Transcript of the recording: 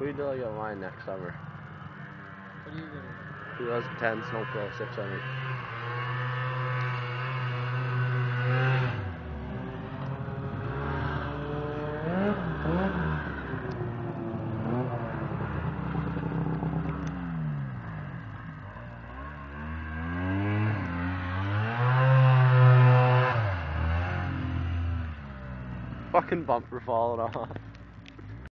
Who do I get mine next summer? What are you gonna do? 2010 snowplow 600. Fucking bumper falling off.